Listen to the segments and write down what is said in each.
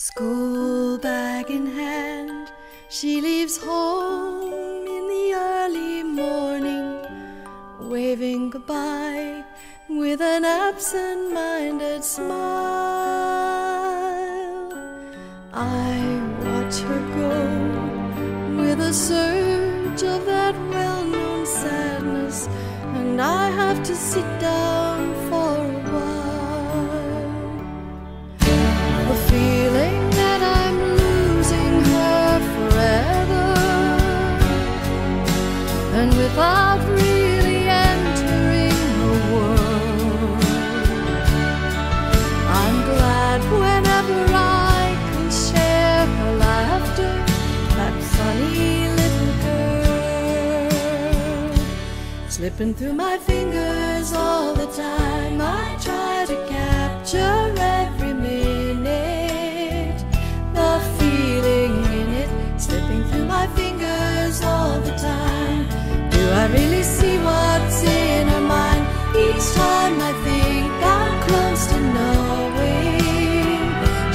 School bag in hand, she leaves home in the early morning, waving goodbye with an absent minded smile. I watch her go with a surge of that well known sadness, and I have to sit down and without really entering her world. I'm glad whenever I can share her laughter, that funny little girl. Slipping through my fingers all the time, I try to really see what's in her mind each time I think I'm close to knowing?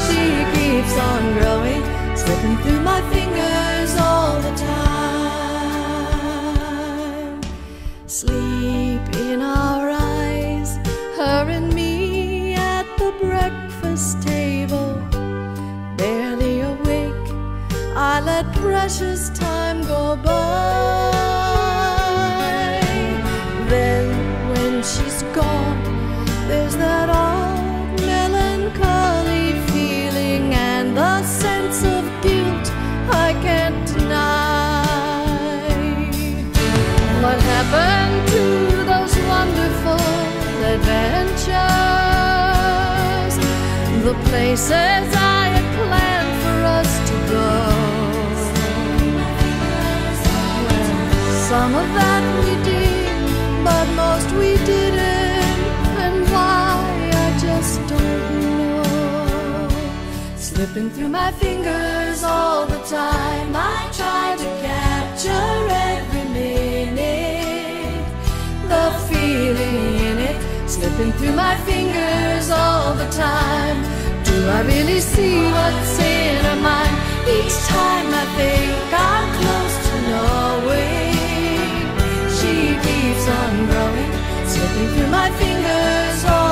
She keeps on growing, slipping through my fingers all the time. Sleep in our eyes, her and me at the breakfast table. Barely awake, I let precious time go by. She's gone, there's that odd melancholy feeling and the sense of guilt I can't deny. What happened to those wonderful adventures? The places I Slipping through my fingers all the time, I try to capture every minute. The feeling in it, slipping through my fingers all the time. Do I really see what's in her mind each time I think I'm close to knowing? She keeps on growing, slipping through my fingers all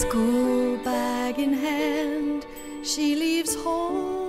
School bag in hand, she leaves home.